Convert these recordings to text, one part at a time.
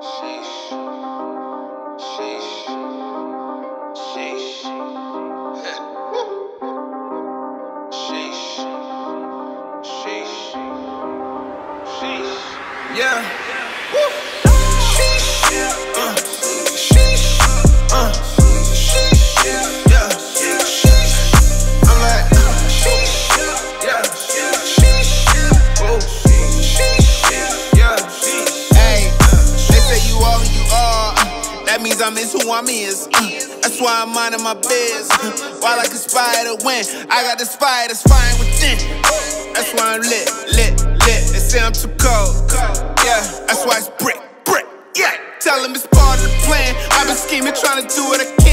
Sheesh. Sheesh. Sheesh. Sheesh. Sheesh. Sheesh. Yeah. Means I miss who I'm is. Mm. That's why I'm minding my biz. Mm. While I conspire to win, I got the spire that's fine within. That's why I'm lit, lit, lit. They say I'm too cold. Yeah, that's why it's brick, brick. Yeah, tell them it's part of the plan. I've been scheming, trying to do what I can.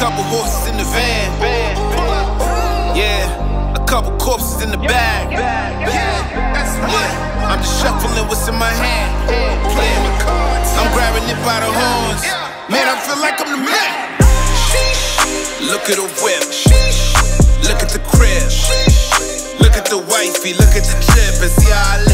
Couple horses in the van. Yeah, a couple corpses in the bag. Yeah, I'm just shuffling what's in my hand. Yeah, I'm grabbing it by the horns. Man, I feel like I'm the man. Look at the whip. Look at the crib. Look at the wifey. Look at the chip and see how I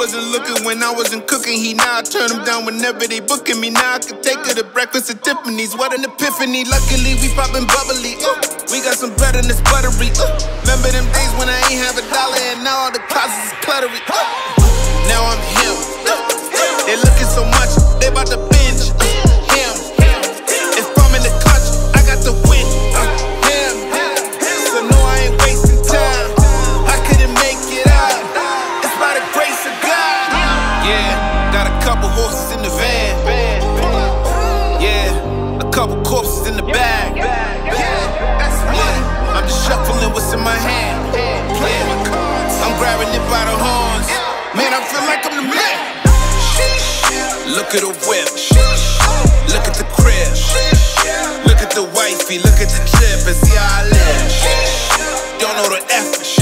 wasn't looking when I wasn't cooking. He now I turn them down whenever they booking me. Now I can take her to breakfast at Tiffany's. What an epiphany. Luckily, we poppin' bubbly. Ooh, we got some bread and it's buttery. Ooh, remember them days when I ain't have a dollar and now all the closets is cluttery. Ooh, a couple horses in the van. Yeah, a couple corpses in the bag. Yeah, I'm just shuffling what's in my hand. Yeah, I'm grabbing it by the horns. Man, I feel like I'm the man. Look at the whip. Look at the crib. Look at the wifey. Look at the trip and see how I live. Don't know the effort.